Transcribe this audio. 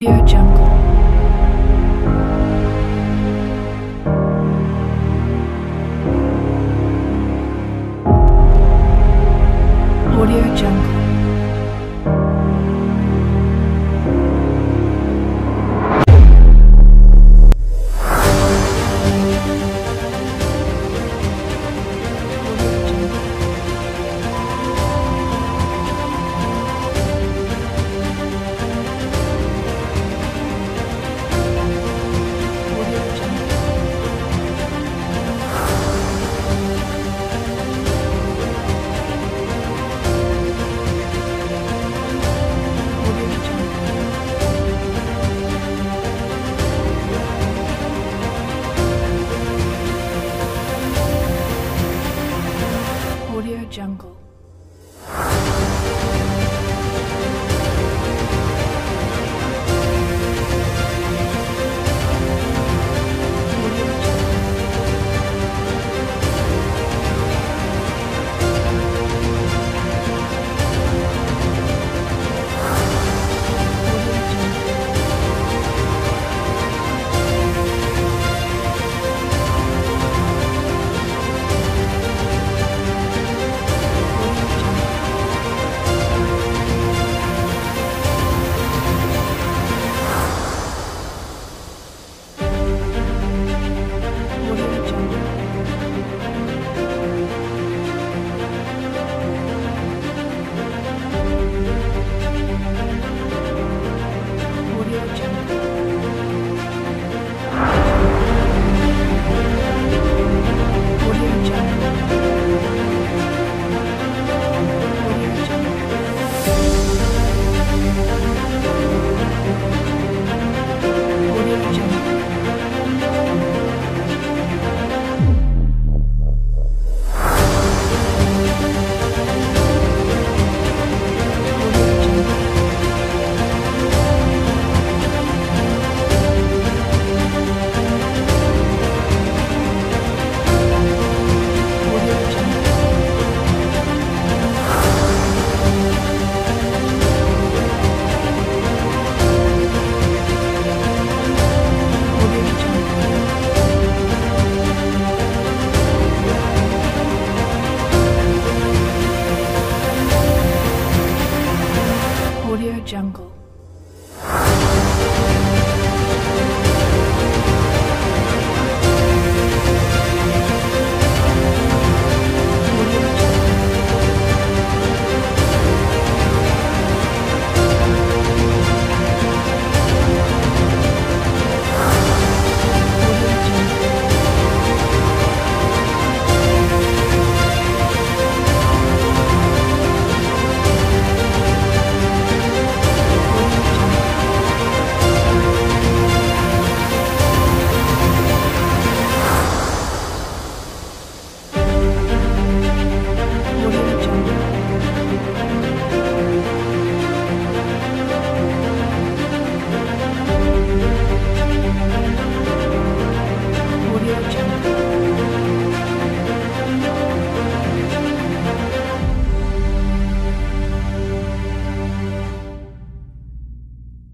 Pure jump.